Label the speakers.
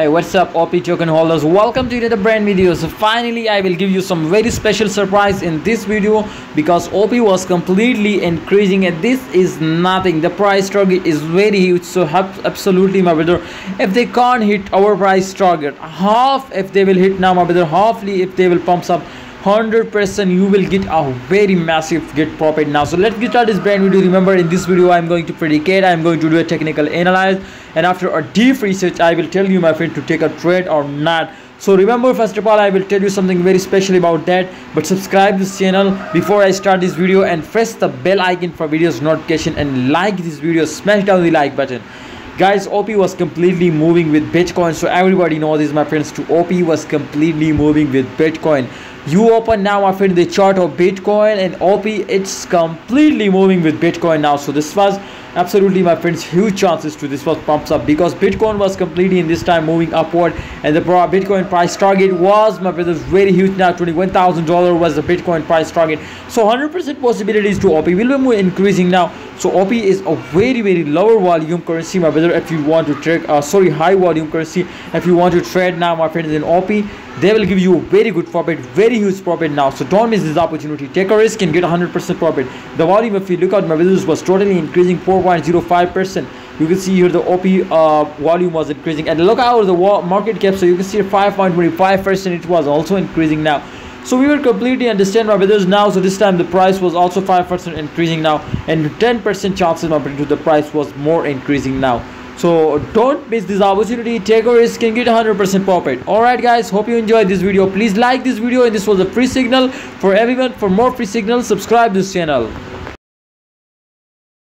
Speaker 1: Hey what's up OP token holders? Welcome to another brand video. So finally I will give you some very special surprise in this video because OP was completely increasing and this is nothing. The price target is very huge. So absolutely my brother. If they can't hit our price target half if they will hit now my brother halfly if they will pump up 100% you will get a very massive get profit. Now so let's get started this brand video. Remember in this video i'm going to predicate i'm going to do a technical analysis and after a deep research i will tell you my friend to take a trade or not. So remember first of all i will tell you something very special about that but subscribe this channel before i start this video and press the bell icon for videos notification and like this video. Smash down the like button. Guys op was completely moving with bitcoin so everybody knows this my friends to op was completely moving with bitcoin you open now after the chart of bitcoin and op it's completely moving with bitcoin now. So this was absolutely my friends huge chances to this was pumps up because bitcoin was completely in this time moving upward and the bitcoin price target was my brothers very huge now. 21000 dollar was the bitcoin price target. So 100 percent possibilities to op will be increasing now so op is a very very lower volume currency my brother if you want to trade uh, sorry high volume currency if you want to trade now my friends in op they will give you a very good profit very huge profit now. So don't miss this opportunity. Take a risk and get 100 percent profit. The volume if you look at my business was totally increasing 4.05 percent. You can see here the op uh, volume was increasing. And look out the market cap so you can see 5.25 percent it was also increasing now so we will completely understand my brothers now so this time the price was also 5 percent increasing now and 10 percent chances my to the price was more increasing now. So don't miss this opportunity take a risk and get 100% profit alright guys hope you enjoyed this video. Please like this video and this was a free signal for everyone. For more free signals subscribe this channel